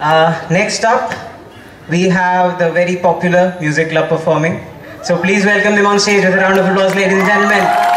Uh, next up, we have the very popular music club performing. So please welcome them on stage with a round of applause, ladies and gentlemen.